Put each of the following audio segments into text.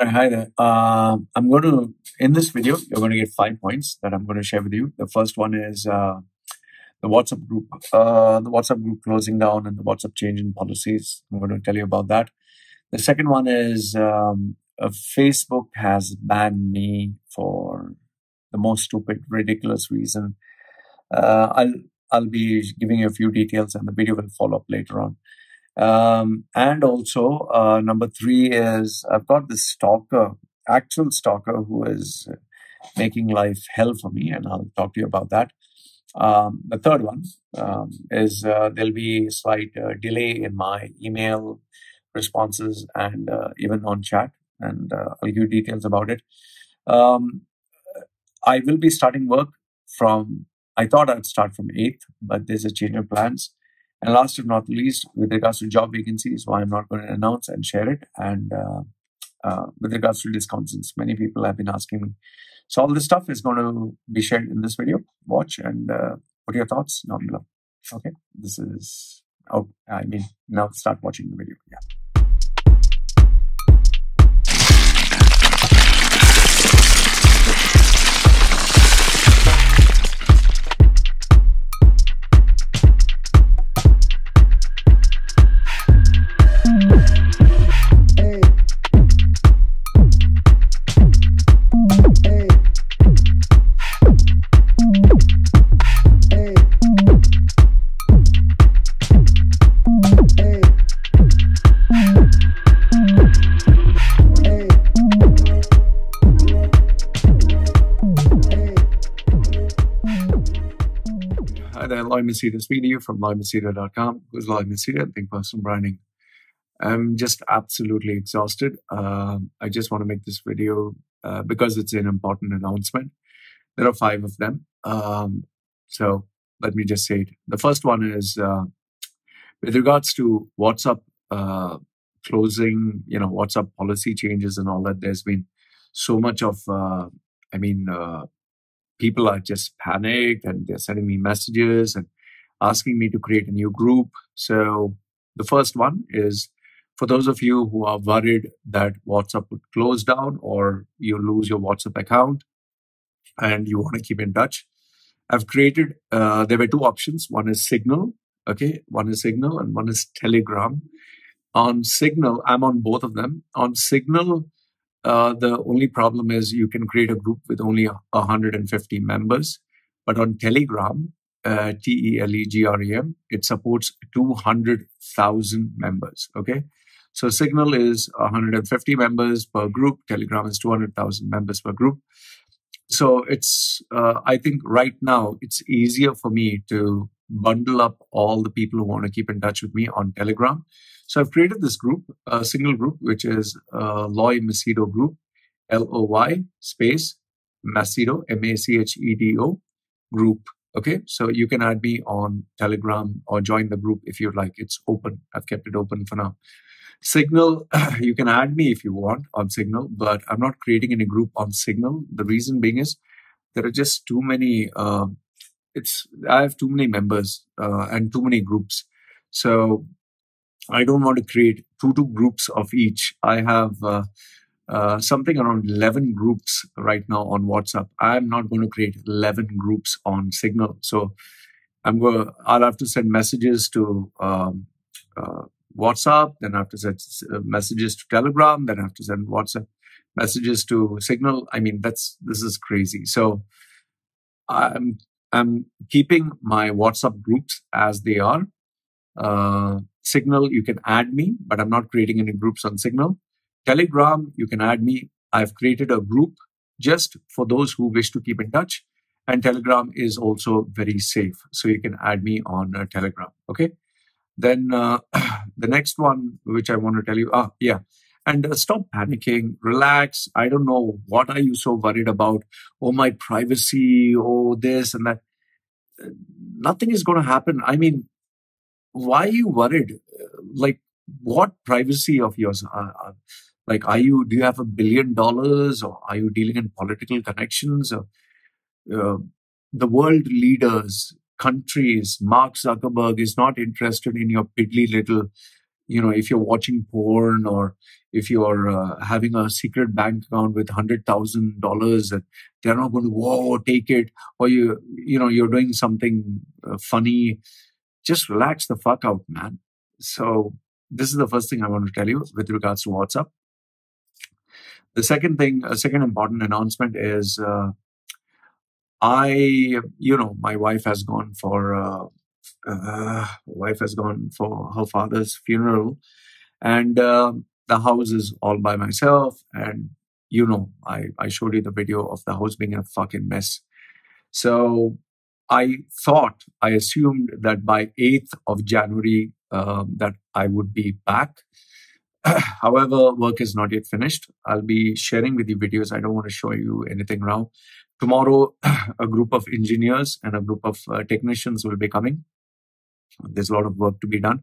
Hi there. Uh, I'm going to, in this video, you're going to get five points that I'm going to share with you. The first one is uh, the WhatsApp group, uh, the WhatsApp group closing down and the WhatsApp change in policies. I'm going to tell you about that. The second one is um, uh, Facebook has banned me for the most stupid, ridiculous reason. Uh, I'll I'll be giving you a few details, and the video will follow up later on. Um, and also, uh, number three is I've got this stalker, actual stalker, who is making life hell for me, and I'll talk to you about that. Um, the third one um, is uh, there'll be slight uh, delay in my email responses and uh, even on chat, and uh, I'll give you details about it. Um, I will be starting work from, I thought I'd start from 8th, but there's a change of plans. And last but not least, with regards to job vacancies, why I'm not going to announce and share it. And uh, uh, with regards to discounts, many people have been asking me. So all this stuff is going to be shared in this video. Watch and uh, put your thoughts down below. Okay, this is. Oh, I mean, now start watching the video. Yeah. Speaking to you from loymachedo.com. Who's Loy Machedo? Think Personal Branding. I'm just absolutely exhausted. Um, I just want to make this video uh, because it's an important announcement. There are five of them. Um, so let me just say it. The first one is uh, with regards to WhatsApp uh, closing, you know, WhatsApp policy changes and all that. There's been so much of, uh, I mean, uh, people are just panicked and they're sending me messages and asking me to create a new group. So the first one is for those of you who are worried that WhatsApp would close down or you lose your WhatsApp account and you want to keep in touch. I've created, uh, there were two options. One is Signal, okay? One is Signal and one is Telegram. On Signal, I'm on both of them. On Signal, uh, the only problem is you can create a group with only 150 members. But on Telegram, uh, T E L E G R E M, it supports 200,000 members. Okay. So Signal is 150 members per group. Telegram is 200,000 members per group. So it's, uh, I think right now it's easier for me to bundle up all the people who want to keep in touch with me on Telegram so I've created this group, a single group, which is uh, Loy Machedo Group, L O Y space Machedo, M A C H E D O group. Okay, so you can add me on Telegram or join the group if you'd like. It's open. I've kept it open for now. Signal, you can add me if you want on Signal, but I'm not creating any group on Signal. The reason being is there are just too many. Uh, it's I have too many members uh, and too many groups. So I don't want to create two two groups of each. I have uh, uh, something around 11 groups right now on WhatsApp. I'm not going to create 11 groups on Signal. So I'm going. I'll have to send messages to um, uh, WhatsApp. Then I have to send uh, messages to Telegram. Then I have to send WhatsApp messages to Signal. I mean, that's this is crazy. So I'm I'm keeping my WhatsApp groups as they are. Uh, Signal, you can add me, but I'm not creating any groups on Signal. Telegram, you can add me. I've created a group just for those who wish to keep in touch. And Telegram is also very safe. So you can add me on uh, Telegram. Okay. Then uh, the next one, which I want to tell you, ah, yeah. And uh, stop panicking, relax. I don't know. What are you so worried about? Oh, my privacy. Oh, this and that. Uh, nothing is going to happen. I mean, why are you worried? Like, what privacy of yours? Like, are you, do you have a billion dollars or are you dealing in political connections? Or, uh, the world leaders, countries, Mark Zuckerberg is not interested in your piddly little you know, if you're watching porn or if you're uh, having a secret bank account with hundred thousand dollars, that they're not going to whoa take it, or you you know you're doing something uh, funny, just relax the fuck out, man. So this is the first thing I want to tell you with regards to WhatsApp. The second thing, a second important announcement is uh, I, you know, my wife has gone for uh, uh, wife has gone for her father's funeral, and uh, the house is all by myself. And you know, I I showed you the video of the house being a fucking mess. So I thought, I assumed that by 8th of January um, that I would be back. However, work is not yet finished. I'll be sharing with you videos. I don't want to show you anything now. Tomorrow, a group of engineers and a group of uh, technicians will be coming. There's a lot of work to be done.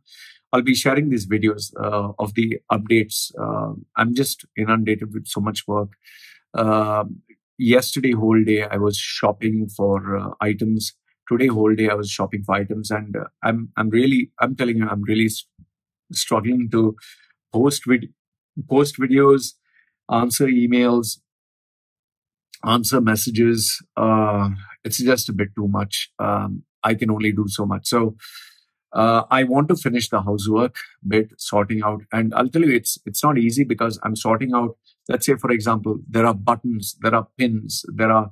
I'll be sharing these videos uh, of the updates. Uh, I'm just inundated with so much work. Uh, yesterday whole day I was shopping for uh, items. Today whole day I was shopping for items, and uh, I'm I'm really I'm telling you I'm really struggling to post vid- post videos, answer emails, answer messages. Uh, it's just a bit too much. Um, I can only do so much. So uh, I want to finish the housework bit, sorting out, and I'll tell you, it's it's not easy because I'm sorting out. Let's say, for example, there are buttons, there are pins, there are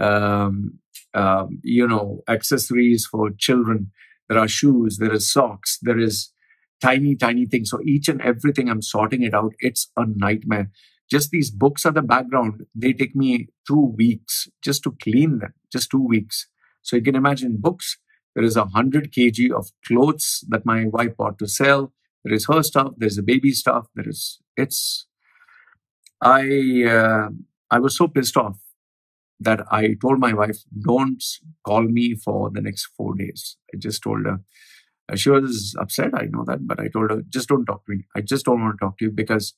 um, um, you know accessories for children. There are shoes, there is socks, there is tiny, tiny things. So each and everything, I'm sorting it out. It's a nightmare. Just these books are the background. They take me two weeks just to clean them, just two weeks. So you can imagine books there is a 100 kg of clothes that my wife bought to sell. There is her stuff. There's the baby stuff. There is, it's, I, uh, I was so pissed off that I told my wife, don't call me for the next four days. I just told her, she was upset. I know that, but I told her, just don't talk to me. I just don't want to talk to you because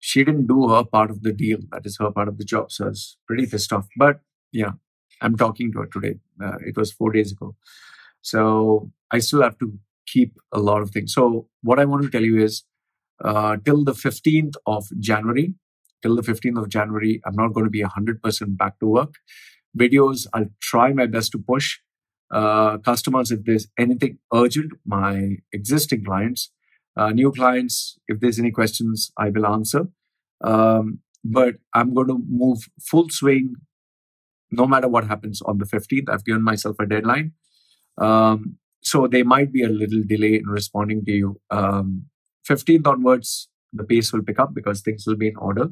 she didn't do her part of the deal. That is her part of the job. So I was pretty pissed off. But yeah, I'm talking to her today. Uh, it was four days ago. So I still have to keep a lot of things. So what I want to tell you is uh, till the 15th of January, till the 15th of January, I'm not going to be 100% back to work. Videos, I'll try my best to push. Uh, customers, if there's anything urgent, my existing clients, uh, new clients, if there's any questions, I will answer. Um, but I'm going to move full swing no matter what happens on the 15th. I've given myself a deadline. Um, so there might be a little delay in responding to you. Um, 15th onwards, the pace will pick up because things will be in order.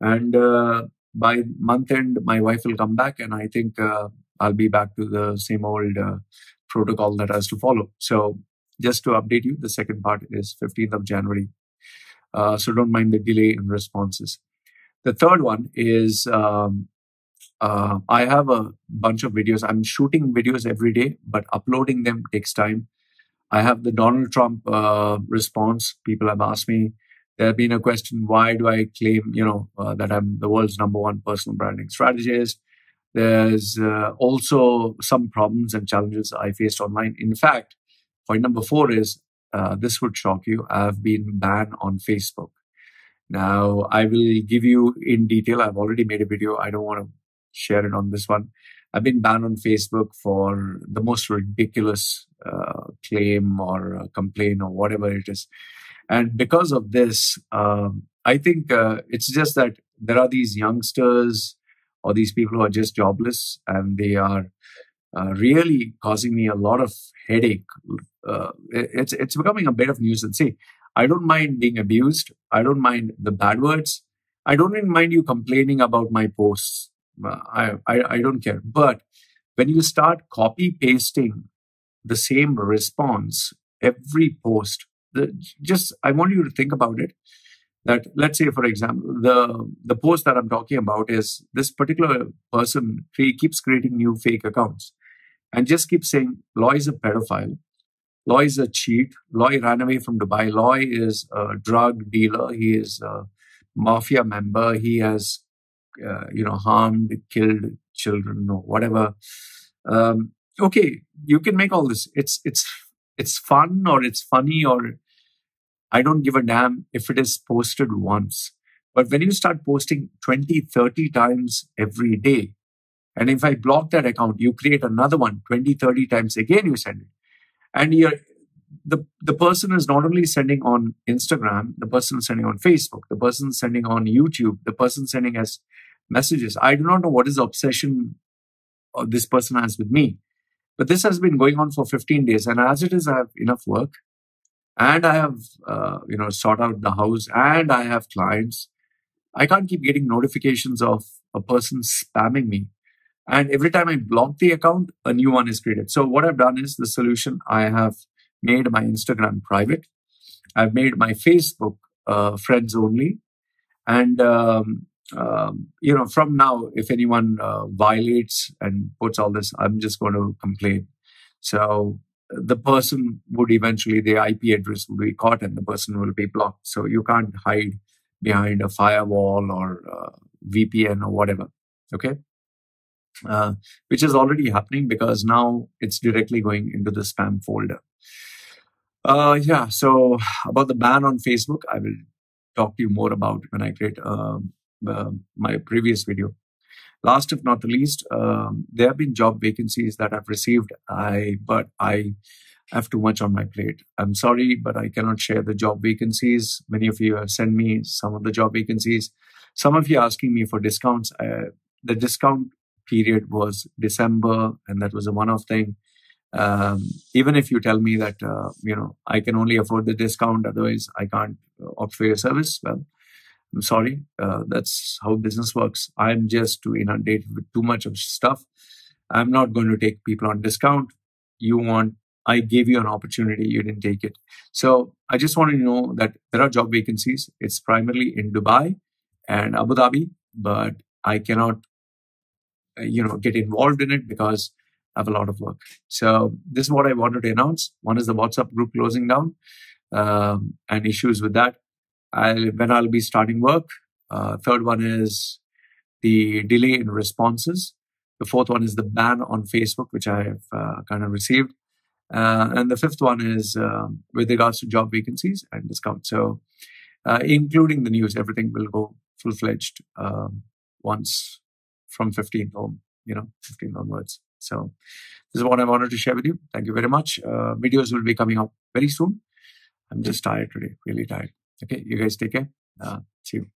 And uh, by month end, my wife will come back, and I think uh, I'll be back to the same old uh, protocol that has to follow. So just to update you, the second part is 15th of January. Uh, so don't mind the delay in responses. The third one is um, uh, I have a bunch of videos. I'm shooting videos every day, but uploading them takes time. I have the Donald Trump uh, response. People have asked me. There have been a question: Why do I claim, you know, uh, that I'm the world's number one personal branding strategist? There's uh, also some problems and challenges I faced online. In fact, point number four is uh, this would shock you. I've been banned on Facebook. Now, I will give you in detail. I've already made a video. I don't want to share it on this one. I've been banned on Facebook for the most ridiculous uh, claim or uh, complaint or whatever it is. And because of this, um, I think uh, it's just that there are these youngsters or these people who are just jobless and they are uh, really causing me a lot of headache. Uh, it's it's becoming a bit of nuisance. See, I don't mind being abused. I don't mind the bad words. I don't even mind you complaining about my posts. I, I, I don't care. But when you start copy pasting the same response every post, the, just I want you to think about it. That let's say, for example, the the post that I'm talking about is this particular person he keeps creating new fake accounts and just keeps saying Loy is a pedophile, Loy is a cheat, Loy ran away from Dubai, Loy is a drug dealer, he is a mafia member, he has uh, you know harmed killed children or whatever. Um, okay you can make all this. It's it's it's fun or it's funny or I don't give a damn if it is posted once. But when you start posting 20, 30 times every day, and if I block that account, you create another one 20, 30 times again, you send it. And you're, the, the person is not only sending on Instagram, the person is sending on Facebook, the person is sending on YouTube, the person sending us messages. I do not know what is the obsession this person has with me. But this has been going on for 15 days. And as it is, I have enough work and I have, uh, you know, sort out the house and I have clients. I can't keep getting notifications of a person spamming me. And every time I block the account, a new one is created. So what I've done is the solution. I have made my Instagram private. I've made my Facebook uh, friends only. And um, um, you know, from now, if anyone uh, violates and puts all this, I'm just going to complain. So the person would eventually, the IP address will be caught and the person will be blocked. So you can't hide behind a firewall or uh, VPN or whatever. Okay. Uh, which is already happening because now it's directly going into the spam folder. Uh, yeah. So about the ban on Facebook, I will talk to you more about when I create uh, my previous video. Last, if not the least, um, there have been job vacancies that I've received. I but I have too much on my plate. I'm sorry, but I cannot share the job vacancies. Many of you have sent me some of the job vacancies. Some of you asking me for discounts. Uh, the discount period was December, and that was a one-off thing. Um, even if you tell me that uh, you know I can only afford the discount, otherwise I can't opt for your service. Well, I'm sorry. Uh, that's how business works. I'm just too inundated with too much of stuff. I'm not going to take people on discount. You want, I gave you an opportunity, you didn't take it. So I just want to know that there are job vacancies. It's primarily in Dubai and Abu Dhabi, but I cannot, uh, you know, get involved in it because I have a lot of work. So this is what I wanted to announce. One is the WhatsApp group closing down um, and issues with that. I'll, when I'll be starting work. Uh, third one is the delay in responses. The fourth one is the ban on Facebook, which I have uh, kind of received. Uh, and the fifth one is um, with regards to job vacancies and discount. So, uh, including the news, everything will go full fledged um, once from 15th home, you know, 15th onwards. So, this is what I wanted to share with you. Thank you very much. Uh, videos will be coming up very soon. I'm just tired today, really tired. Okay, you guys take care. Uh, see you.